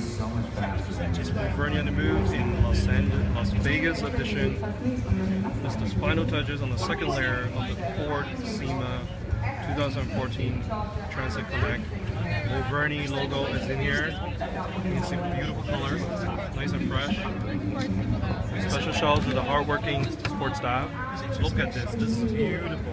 so much faster than you. For on the Move in Los Angeles, Las Vegas edition. This is the final touches on the second layer of the Ford SEMA 2014 Transit Connect. The logo is in here. You can see beautiful colors, nice and fresh. Special shows to the hardworking sports staff. Look at this, this is beautiful.